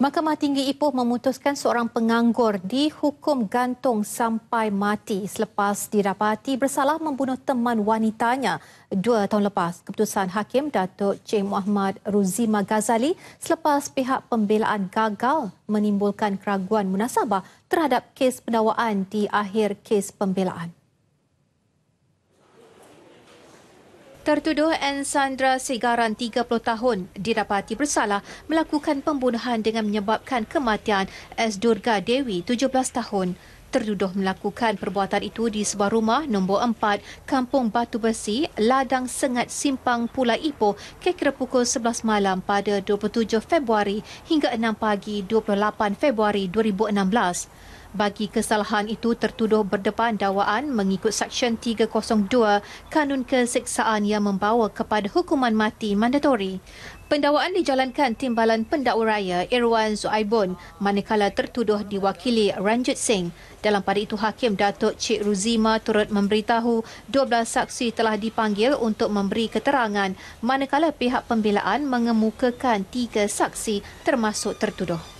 Mahkamah Tinggi Ipoh memutuskan seorang penganggur dihukum gantung sampai mati selepas didapati bersalah membunuh teman wanitanya dua tahun lepas. Keputusan Hakim Datuk Cik Muhammad Ruzima Ghazali selepas pihak pembelaan gagal menimbulkan keraguan munasabah terhadap kes pendakwaan di akhir kes pembelaan. Tertuduh N. Sandra Segaran 30 tahun didapati bersalah melakukan pembunuhan dengan menyebabkan kematian S. Durga Dewi 17 tahun. Tertuduh melakukan perbuatan itu di sebuah rumah nombor 4 Kampung Batu Besi, Ladang Sengat Simpang Pulai Ipoh kira pukul 11 malam pada 27 Februari hingga 6 pagi 28 Februari 2016. Bagi kesalahan itu tertuduh berdepan dakwaan mengikut Seksyen 302 Kanun Keseksaan yang membawa kepada hukuman mati mandatori. Pendakwaan dijalankan Timbalan Pendakwa Raya Irwan Zuaibun manakala tertuduh diwakili Ranjit Singh. Dalam pada itu Hakim Datuk Cik Ruzima turut memberitahu 12 saksi telah dipanggil untuk memberi keterangan manakala pihak pembelaan mengemukakan tiga saksi termasuk tertuduh.